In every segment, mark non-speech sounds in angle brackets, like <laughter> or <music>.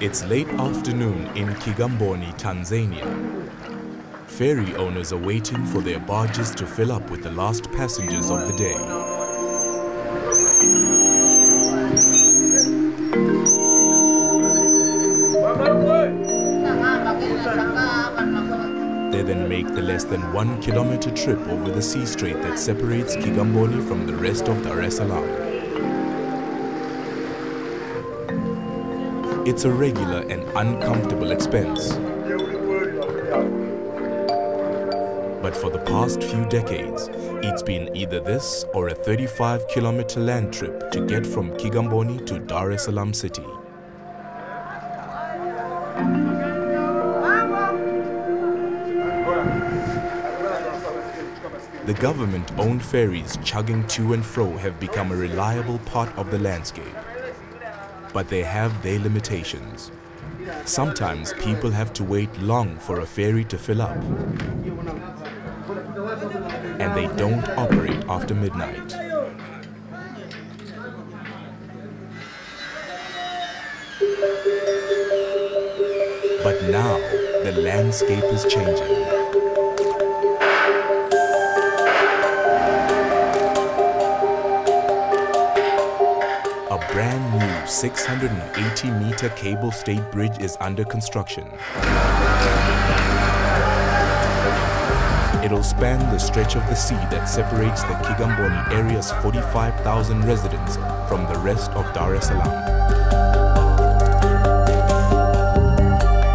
It's late afternoon in Kigamboni, Tanzania. Ferry owners are waiting for their barges to fill up with the last passengers of the day. They then make the less than one kilometer trip over the sea strait that separates Kigamboni from the rest of Dar es Salaam. It's a regular and uncomfortable expense. But for the past few decades, it's been either this or a 35 kilometer land trip to get from Kigamboni to Dar es Salaam city. The government-owned ferries chugging to and fro have become a reliable part of the landscape. But they have their limitations. Sometimes people have to wait long for a ferry to fill up. And they don't operate after midnight. But now, the landscape is changing. 680-meter cable stayed bridge is under construction. It'll span the stretch of the sea that separates the Kigamboni area's 45,000 residents from the rest of Dar es Salaam.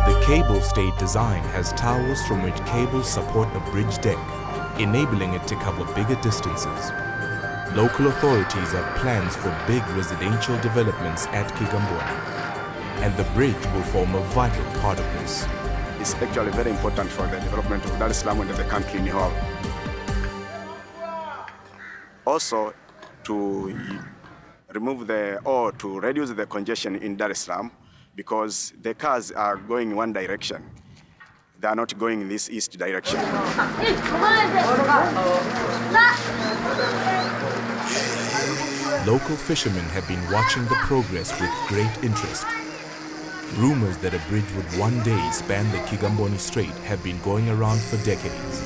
The cable stayed design has towers from which cables support a bridge deck, enabling it to cover bigger distances Local authorities have plans for big residential developments at Kigamboni, and the bridge will form a vital part of this. It's actually very important for the development of Dar es Salaam and the country in whole. Also, to remove the or to reduce the congestion in Dar es Salaam because the cars are going one direction. They are not going in this east direction. Local fishermen have been watching the progress with great interest. Rumors that a bridge would one day span the Kigamboni Strait have been going around for decades.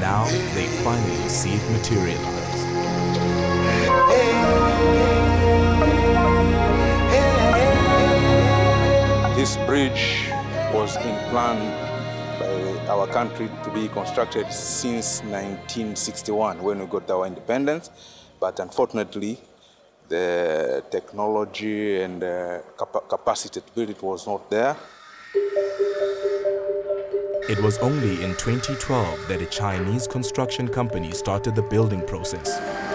Now they finally see it materialize. This bridge was in plan by our country to be constructed since 1961 when we got our independence. But unfortunately, the technology and capa- capacity to build it was not there. It was only in 2012 that a Chinese construction company started the building process.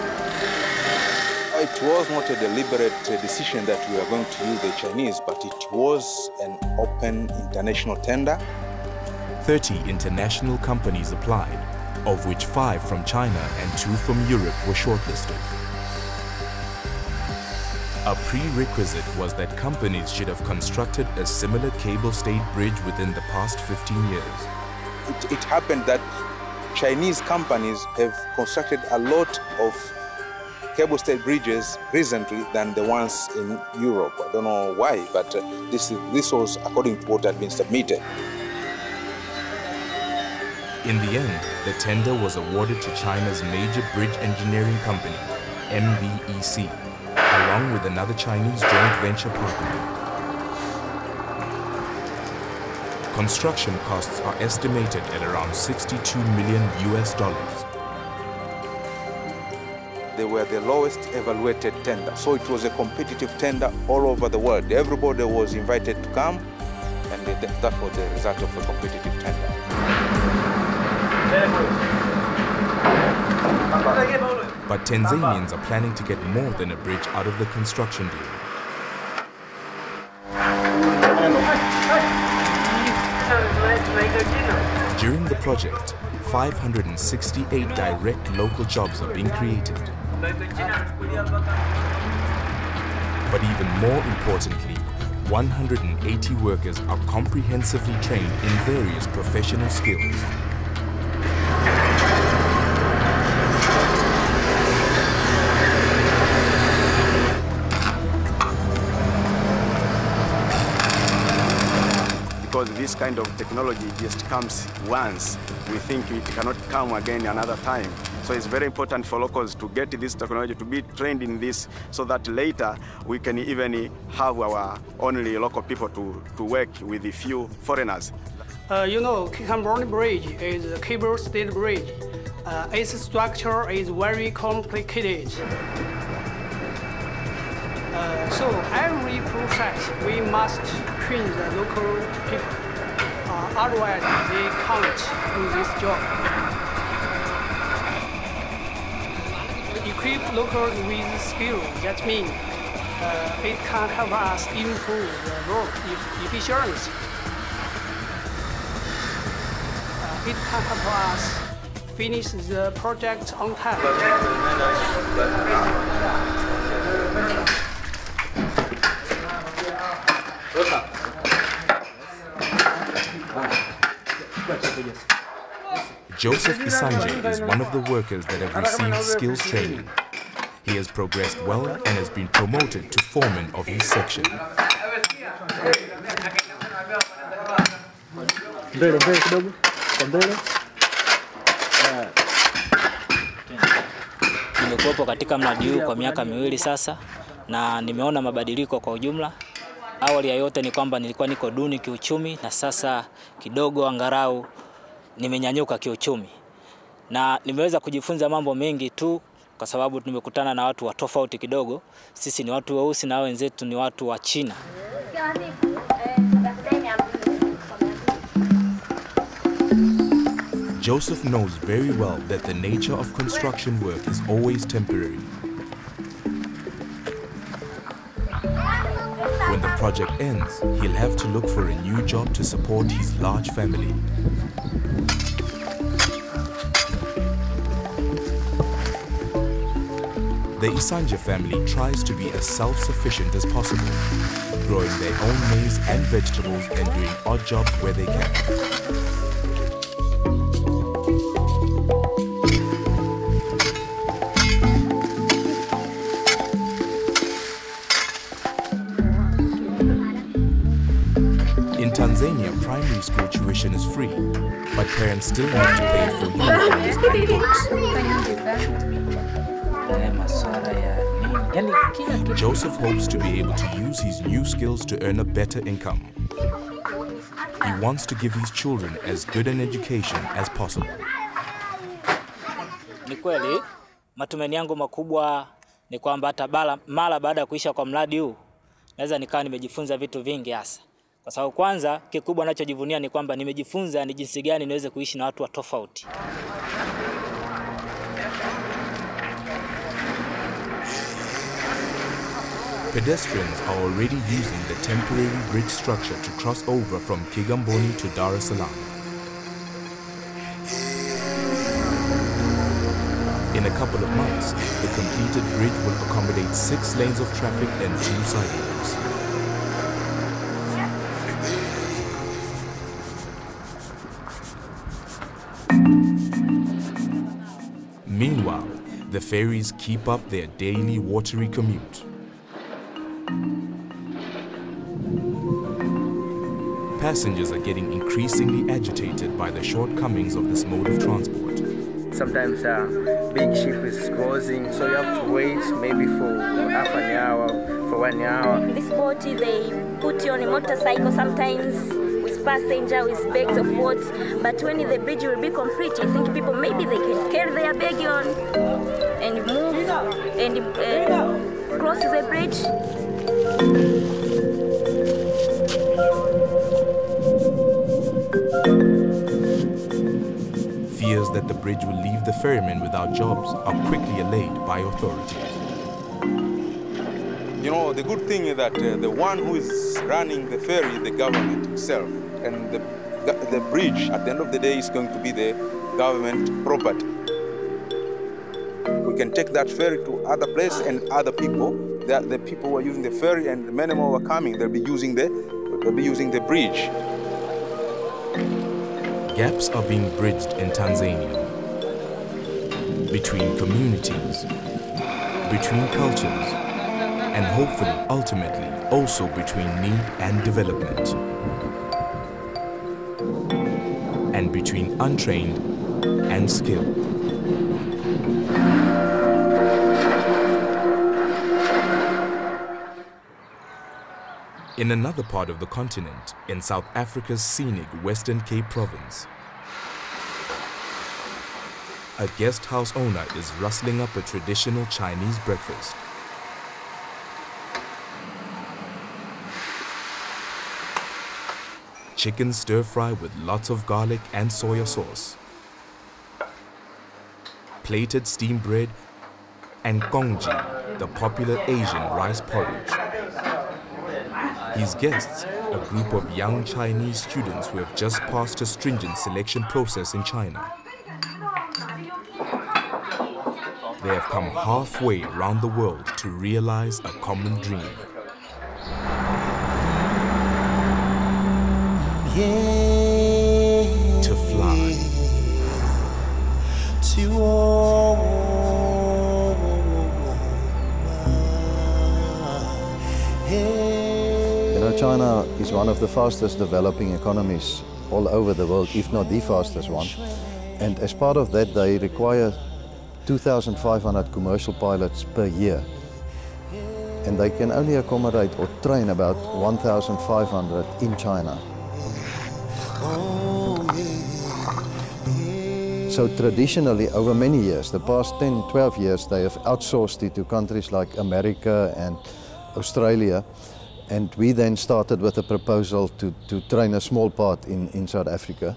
It was not a deliberate decision that we were going to use the Chinese, but it was an open international tender. 30 international companies applied, of which five from China and two from Europe were shortlisted. A prerequisite was that companies should have constructed a similar cable-stayed bridge within the past 15 years. It, it happened that Chinese companies have constructed a lot of cable stayed bridges recently than the ones in Europe. I don't know why, but uh, this, is- this was according to what had been submitted. In the end, the tender was awarded to China's major bridge engineering company, MBEC, along with another Chinese joint venture partner. Construction costs are estimated at around 62 million US dollars. They were the lowest evaluated tender. So it was a competitive tender all over the world. Everybody was invited to come, and th- that was the result of a competitive tender. But Tanzanians are planning to get more than a bridge out of the construction deal. During the project, 568 direct local jobs are being created. But even more importantly, 180 workers are comprehensively trained in various professional skills. because this kind of technology just comes once. We think it cannot come again another time. So it's very important for locals to get this technology, to be trained in this, so that later we can even have our only local people to, to work with a few foreigners. Uh, you know, Kigamboni Bridge is a cable stayed bridge. Uh, its structure is very complicated. Uh, so every process we must train the local people. Uh, otherwise, they can't do this job. Equip locals with skill. That means uh, it can help us improve the e- efficiency. Uh, it can help us finish the project on time. Joseph Isanje is one of the workers that have received skills training. He has progressed well and has been promoted to foreman of his section. Nimekuwepo katika mradi huu kwa miaka miwili sasa na nimeona mabadiliko kwa ujumla. Awali ya yote ni kwamba nilikuwa niko duni kiuchumi na sasa kidogo angarau nimenyanyuka kiuchumi, na nimeweza kujifunza mambo mengi tu kwa sababu tumekutana na watu wa tofauti kidogo. Sisi ni watu weusi na wenzetu ni watu wa China. Joseph knows very well that the nature of construction work is always temporary. Project ends, he'll have to look for a new job to support his large family. The Isanja family tries to be as self-sufficient as possible, growing their own maize and vegetables and doing odd jobs where they can. But parents still have to pay for uniforms and books. Haya masuala ya nini, yani kila kitu Joseph hopes to be able to use his new skills to earn a better income. He wants to give his children as good an education as possible. Ni kweli matumaini yangu makubwa ni kwamba hata bala- mara baada ya kuisha kwa mradi huu naweza nikawa nimejifunza vitu vingi hasa, kwa sababu kwanza kikubwa nachojivunia ni kwamba nimejifunza ni jinsi gani niweze kuishi na watu wa tofauti. Pedestrians are already using the temporary bridge structure to cross over from Kigamboni to Dar es Salaam. In a couple of months, the completed bridge will accommodate six lanes of traffic and two sidewalks. Meanwhile, the ferries keep up their daily watery commute. Passengers are getting increasingly agitated by the shortcomings of this mode of transport. Sometimes a big ship is closing, so you have to wait maybe for half an hour, for one hour. This boat, they put you on a motorcycle sometimes with passenger, with bags of what. But when the bridge will be complete, I think people maybe they can carry their bag on and move and uh, cross the bridge. Fears that the bridge will leave the ferrymen without jobs are quickly allayed by authorities. You know, the good thing is that uh, the one who is running the ferry is the government itself. And the, the bridge, at the end of the day, is going to be the government property. We can take that ferry to other place and other people the, the people were using the ferry and many more were coming, they'll be using the, they'll be using the bridge. Gaps are being bridged in Tanzania between communities, between cultures, and hopefully, ultimately, also between need and development, and between untrained and skilled. In another part of the continent, in South Africa's scenic Western Cape province, a guest house owner is rustling up a traditional Chinese breakfast. Chicken stir fry with lots of garlic and soya sauce. Plated steamed bread and congee, the popular Asian rice porridge. His guests, a group of young Chinese students who have just passed a stringent selection process in China. They have come halfway around the world to realize a common dream. To fly. You know, China is one of the fastest developing economies all over the world, if not the fastest one. And as part of that, they require 2,500 commercial pilots per year. And they can only accommodate or train about 1,500 in China. So traditionally, over many years, the past 10, 12 years, they have outsourced it to countries like America and Australia. And we then started with a proposal to, to train a small part in, in South Africa.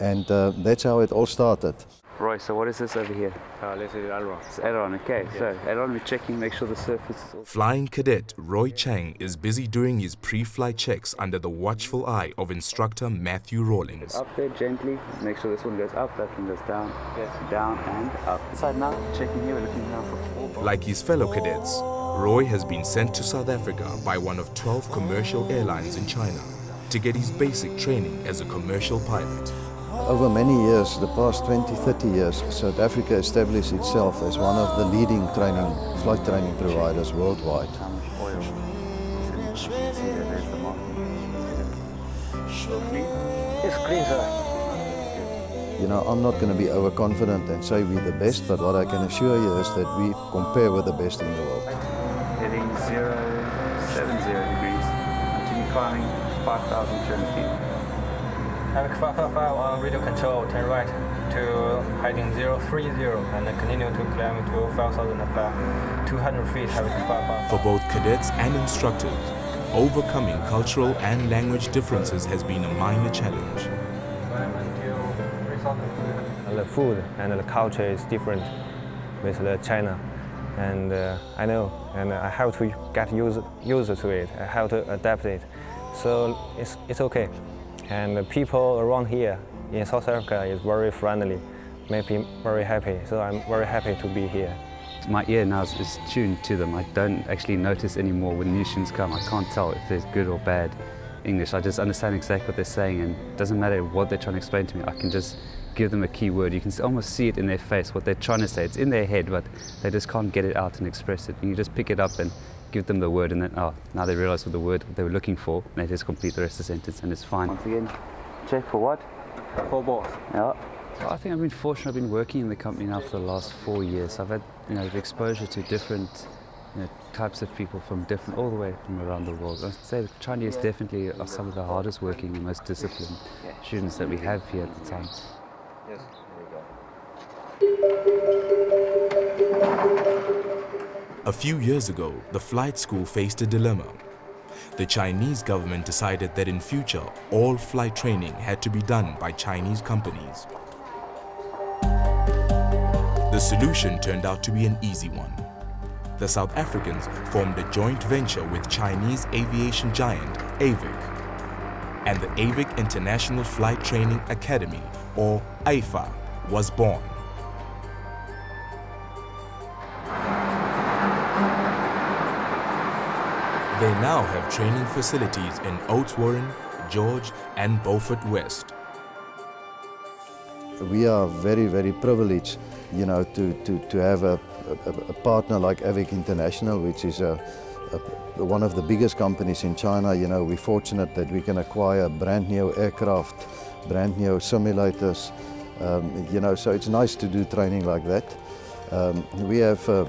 And uh, that's how it all started. Roy, so what is this over here? Uh, this is aileron. It's aileron, okay. So aileron, we're checking, make sure the surface is all... Flying cadet Roy Chang is busy doing his pre-flight checks under the watchful eye of instructor Matthew Rawlings. Up there gently, make sure this one goes up, that one goes down, yes. down and up. Inside now, checking here, we're looking now for four bars. Like his fellow cadets, Roy has been sent to South Africa by one of 12 commercial airlines in China to get his basic training as a commercial pilot. Over many years, the past 20, 30 years, South Africa established itself as one of the leading training, flight training providers worldwide. You know, I'm not going to be overconfident and say we're the best, but what I can assure you is that we compare with the best in the world. Heading 070 degrees, continue climbing 5,200 feet. And 555 on radio control, turn right to heading 030 and continue to climb to 5,000 200 feet heading 555. For both cadets and instructors, overcoming cultural and language differences has been a minor challenge. The food and the culture is different with the China. And uh, I know, and I have to get used, used to it. I have to adapt it. So it's, it's okay. And the people around here in South Africa is very friendly, make me very happy. So I'm very happy to be here. My ear now is, is tuned to them. I don't actually notice anymore when new come. I can't tell if there's good or bad English. I just understand exactly what they're saying and it doesn't matter what they're trying to explain to me. I can just give them a key word. You can almost see it in their face, what they're trying to say. It's in their head, but they just can't get it out and express it. And you just pick it up and give them the word and then, oh, now they realize what the word they were looking for and they just complete the rest of the sentence and it's fine. Once again, check for what? For both. Yeah. I think I've been fortunate. I've been working in the company now for the last four years. I've had you know exposure to different you know, types of people from different, all the way from around the world. I'd say the Chinese definitely are some of the hardest working and most disciplined students that we have here at the time. Yes, A few years ago, the flight school faced a dilemma. The Chinese government decided that in future, all flight training had to be done by Chinese companies. The solution turned out to be an easy one. The South Africans formed a joint venture with Chinese aviation giant AVIC and the AVIC International Flight Training Academy, or AIFA, was born. They now have training facilities in Oudtshoorn, George and Beaufort West. We are very, very privileged, you know, to, to, to have a, a, a partner like AVIC International, which is a, a, one of the biggest companies in China. You know, we're fortunate that we can acquire brand new aircraft, brand new simulators, um, you know, so it's nice to do training like that. Um, we have uh,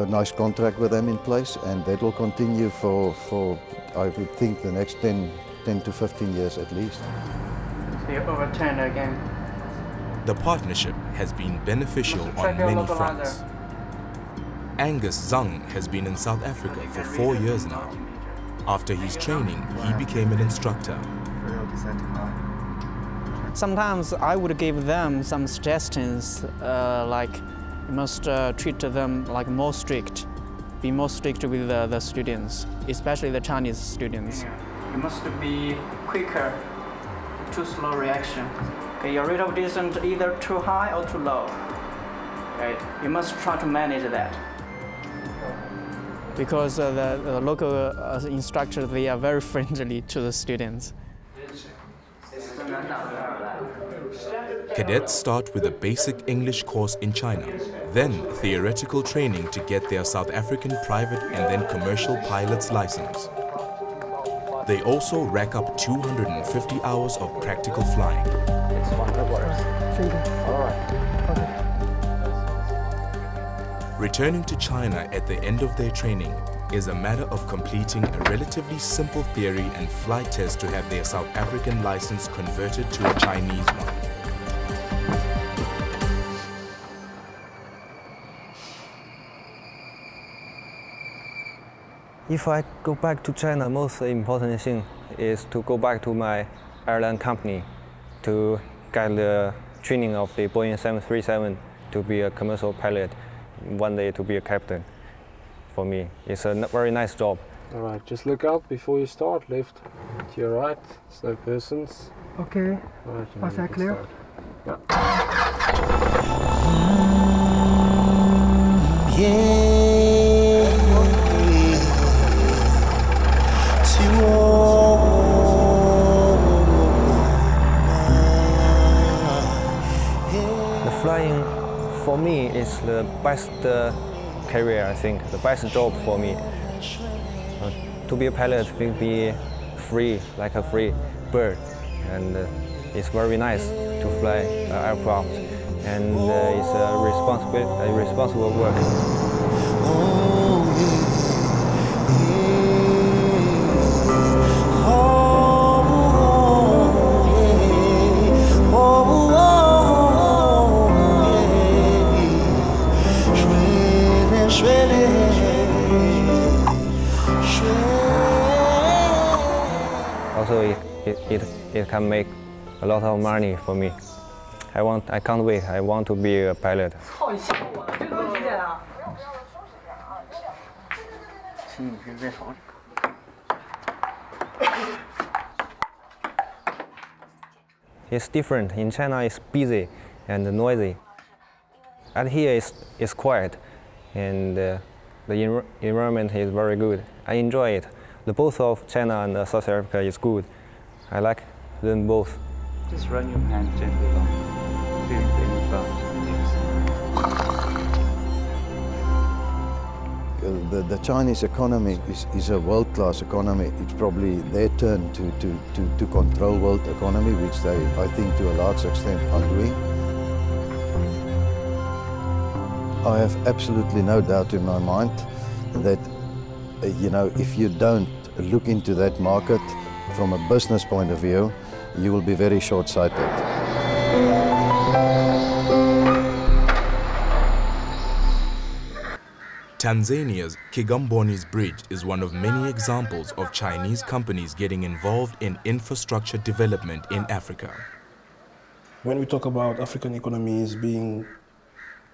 a nice contract with them in place and that will continue for, for I would think, the next 10, 10 to 15 years at least. So you overturn again. The partnership has been beneficial on many fronts. Angus Zhang has been in South Africa for four years now. After his training, he became an instructor. Sometimes I would give them some suggestions, uh, like you must uh, treat them like more strict, be more strict with the, the students, especially the Chinese students. You must be quicker, too slow reaction. Okay, your rate of descent either too high or too low. Okay, you must try to manage that. Because uh, the, the, local uh, instructors, they are very <laughs> friendly to the students. Cadets start with a basic English course in China, then theoretical training to get their South African private and then commercial pilot's license. They also rack up 250 hours of practical flying. Returning to China at the end of their training is a matter of completing a relatively simple theory and flight test to have their South African license converted to a Chinese one. If I go back to China, most important thing is to go back to my airline company to get the training of the Boeing 737 to be a commercial pilot, one day to be a captain. For me, it's a very nice job. All right, just look out before you start. Left to your right, no persons. Okay. All right, Was that clear? Yeah. The is the best uh, career, I think, the best job for me. Uh, to be a pilot will be free, like a free bird, and uh, it's very nice to fly an aircraft, and uh, it's a responsible, a responsible work. can make a lot of money for me. I want, I can't wait. I want to be a pilot. <laughs> 操，你吓我了，这都几点了？请你别在床上。 It's different. In China, it's busy and noisy. And here, it's, it's quiet, and uh, the env- environment is very good. I enjoy it. The both of China and uh, South Africa is good. I like them both. Just run your hand gently along. Feel any bumps Uh, The, the Chinese economy is, is a world-class economy. It's probably their turn to, to, to, to control world economy, which they, I think, to a large extent are doing. I have absolutely no doubt in my mind that, uh, you know, if you don't look into that market from a business point of view, you will be very short-sighted. Tanzania's Kigamboni's Bridge is one of many examples of Chinese companies getting involved in infrastructure development in Africa. When we talk about African economies being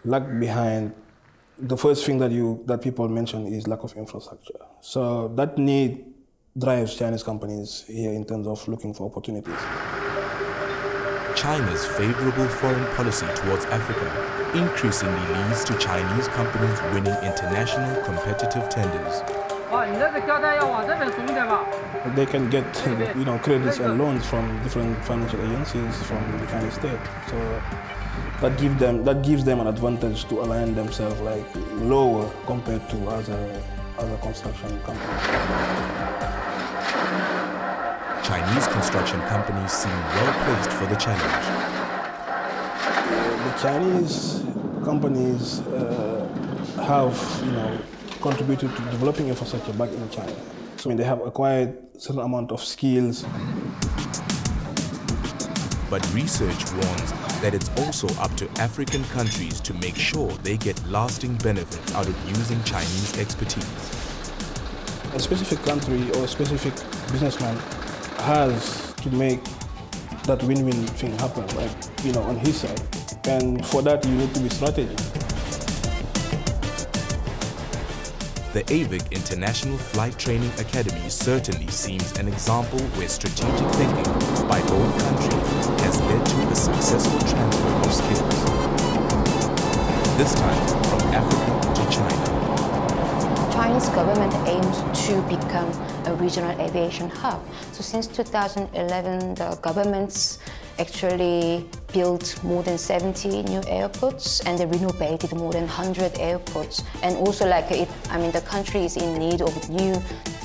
lagged behind, the first thing that you that people mention is lack of infrastructure. So that need drives Chinese companies here in terms of looking for opportunities. China's favorable foreign policy towards Africa increasingly leads to Chinese companies winning international competitive tenders. They can get you know credits and loans from different financial agencies from the Chinese state. So that give them that gives them an advantage to align themselves like lower compared to other other construction companies. Chinese construction companies seem well placed for the challenge. The Chinese companies uh, have, you know, contributed to developing infrastructure back in China. So I mean, they have acquired certain amount of skills. But research warns that it's also up to African countries to make sure they get lasting benefits out of using Chinese expertise. A specific country or a specific businessman has to make that win-win thing happen, like, you know, on his side. And for that, you need to be strategic. The AVIC International Flight Training Academy certainly seems an example where strategic thinking by both countries has led to a successful transfer of skills. This time from Africa to China. Chinese government aims to become a regional aviation hub. So since 2011, the government's actually built more than 70 new airports and they renovated more than 100 airports. And also like it, I mean, the country is in need of new,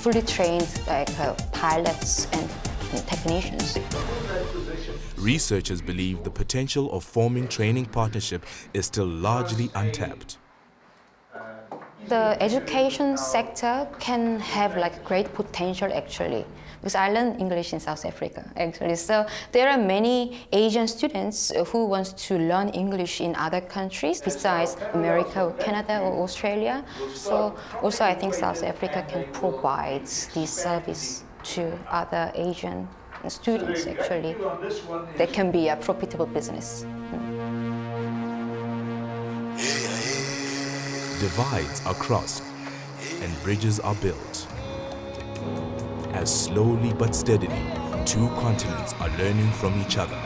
fully trained like uh, pilots and, and technicians. Researchers believe the potential of forming training partnership is still largely untapped. The education sector can have like great potential actually because I learned English in South Africa actually. So there are many Asian students who want to learn English in other countries besides America or Canada or Australia. So also I think South Africa can provide this service to other Asian students actually. That can be a profitable business. Hmm. Divides are crossed and bridges are built. As slowly but steadily, two continents are learning from each other.